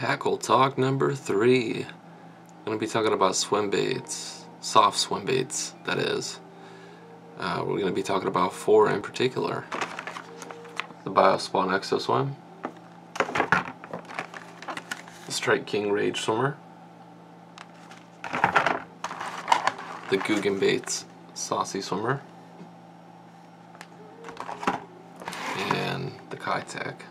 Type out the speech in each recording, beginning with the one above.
Tackle Talk number three. I'm going to be talking about swim baits, soft swim baits, that is. Uh, we're going to be talking about four in particular the Biospawn Exo Swim, the Strike King Rage Swimmer, the Googan Baits Saucy Swimmer, and the Keitech.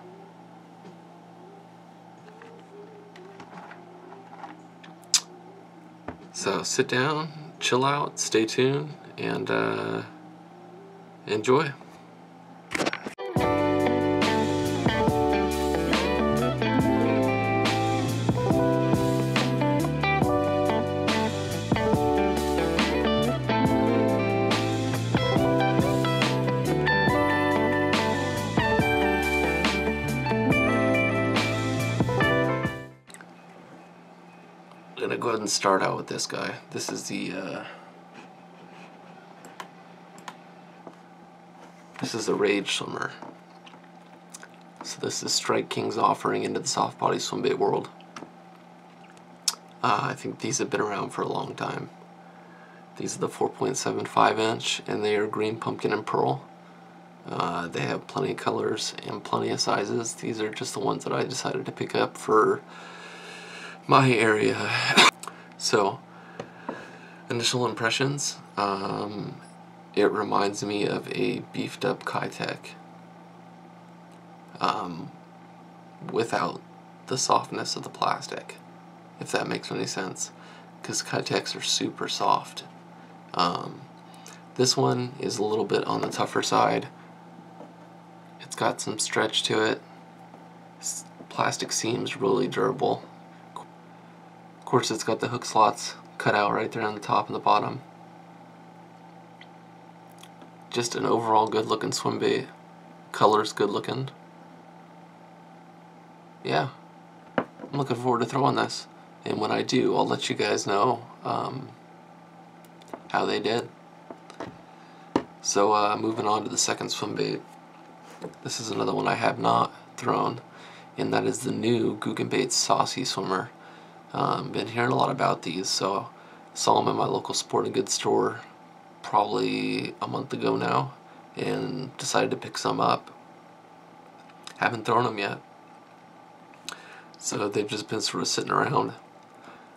So sit down, chill out, stay tuned, and uh, enjoy. Go ahead and start out with this guy. This is the uh, this is the Rage Swimmer. So this is Strike King's offering into the soft body swim bait world. Uh, I think these have been around for a long time. These are the 4.75 inch, and they are green pumpkin and pearl. Uh, they have plenty of colors and plenty of sizes. These are just the ones that I decided to pick up for my area. so, initial impressions. Um, it reminds me of a beefed up Keitech. Um, without the softness of the plastic, if that makes any sense. Because Keitechs are super soft. Um, this one is a little bit on the tougher side. It's got some stretch to it. Plastic seems really durable. Of course, it's got the hook slots cut out right there on the top and the bottom. Just an overall good looking swim bait. Color's good looking. Yeah, I'm looking forward to throwing this. And when I do, I'll let you guys know um, how they did. So uh, moving on to the second swim bait. This is another one I have not thrown, and that is the new Googan Baits Saucy Swimmer. Um, been hearing a lot about these, so saw them in my local sporting goods store probably a month ago now, and decided to pick some up. Haven't thrown them yet, so they've just been sort of sitting around.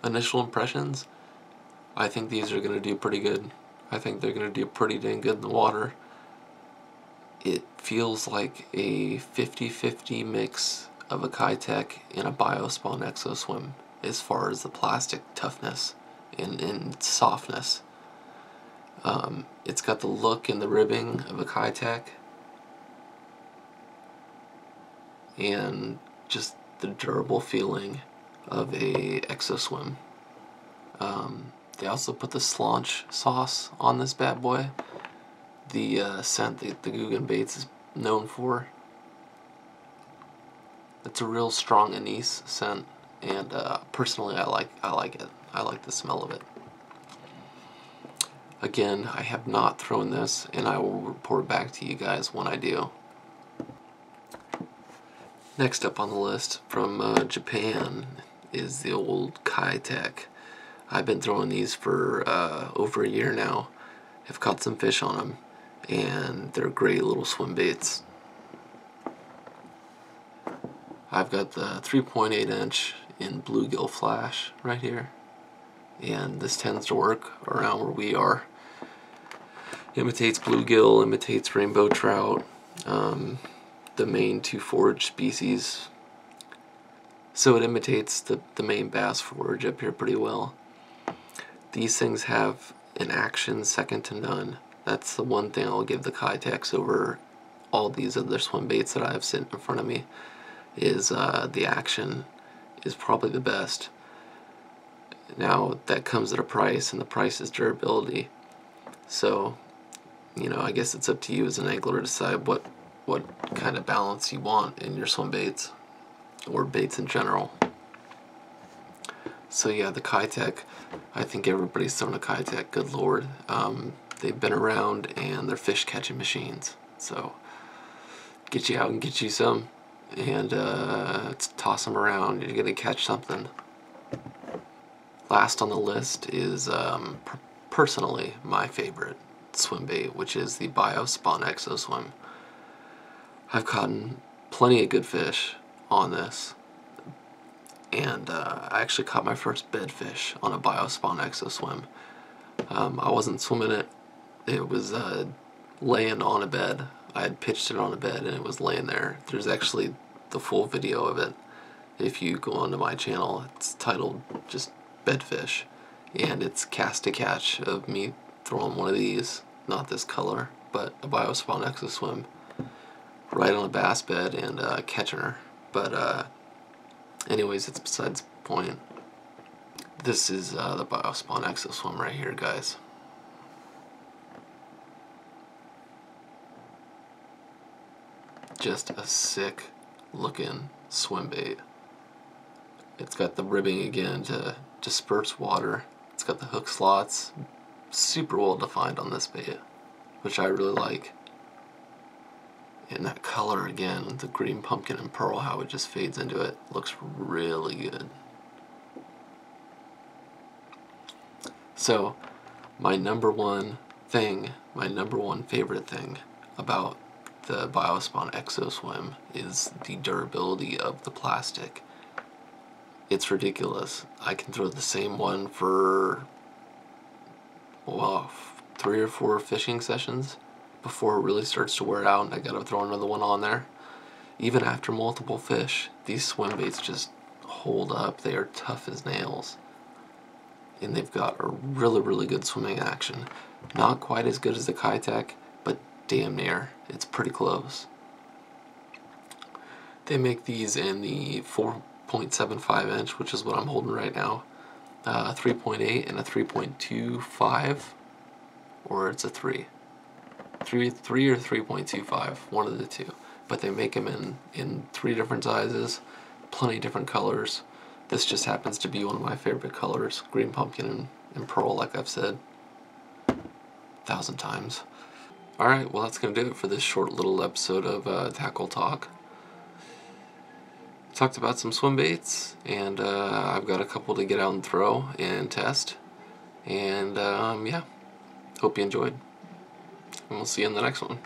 Initial impressions, I think these are going to do pretty good. I think they're going to do pretty dang good in the water. It feels like a 50-50 mix of a Keitech and a Biospawn Exo Swim as far as the plastic toughness and, and softness. Um, it's got the look and the ribbing of a Keitech and just the durable feeling of a Exo Swim. Um, they also put the Slaunch sauce on this bad boy. The uh, scent that the Googan Baits is known for. It's a real strong anise scent, and uh, personally, I like I like it. I like the smell of it. Again, I have not thrown this, and I will report back to you guys when I do. Next up on the list from uh, Japan is the old Keitech. I've been throwing these for uh, over a year now. Have caught some fish on them, and they're great little swim baits. I've got the 3.8 inch in bluegill flash right here, and this tends to work around where we are. Imitates bluegill, imitates rainbow trout, um, the main two forage species. So it imitates the, the main bass forage up here pretty well. These things have an action second to none. That's the one thing I'll give the Keitechs over all these other swim baits that I have sitting in front of me is uh, the action is probably the best. Now that comes at a price and the price is durability. So, you know, I guess it's up to you as an angler to decide what what kind of balance you want in your swim baits or baits in general. So yeah, the Keitech, I think everybody's thrown a Keitech, good lord. Um, they've been around and they're fish catching machines. So get you out and get you some and uh, toss them around. You're gonna catch something. Last on the list is um, per personally my favorite swim bait, which is the Biospawn Exo Swim. I've caught plenty of good fish on this, and uh, I actually caught my first bedfish on a Biospawn Exo Swim. Um, I wasn't swimming it; it was uh, laying on a bed. I had pitched it on a bed, and it was laying there. There's actually the full video of it. If you go onto my channel, it's titled just bedfish and it's cast to catch of me throwing one of these, not this color, but a Biospawn Exo Swim right on a bass bed and uh, catching her. But uh, anyways, it's besides the point. This is uh, the Biospawn Exo Swim right here, guys. Just a sick looking swim bait. It's got the ribbing again to disperse water. It's got the hook slots, super well defined on this bait, which I really like. And that color again, the green pumpkin and pearl, how it just fades into it, looks really good. So, my number one thing, my number one favorite thing about the Biospawn Exo Swim is the durability of the plastic it's ridiculous. I can throw the same one for, well, three or four fishing sessions before it really starts to wear out and I gotta throw another one on there. Even after multiple fish, these swim baits just hold up. They are tough as nails. And they've got a really, really good swimming action. Not quite as good as the Keitech, but damn near. It's pretty close. They make these in the 4.75 inch, which is what I'm holding right now, uh, 3.8 and a 3.25, or it's a 3. 3, 3 or 3.25, one of the two. But they make them in, in three different sizes, plenty different colors. This just happens to be one of my favorite colors, green pumpkin and, and pearl, like I've said a thousand times. Alright, well that's going to do it for this short little episode of uh, Tackle Talk talked about some swim baits, and uh, I've got a couple to get out and throw and test. And um, yeah, hope you enjoyed. And we'll see you in the next one.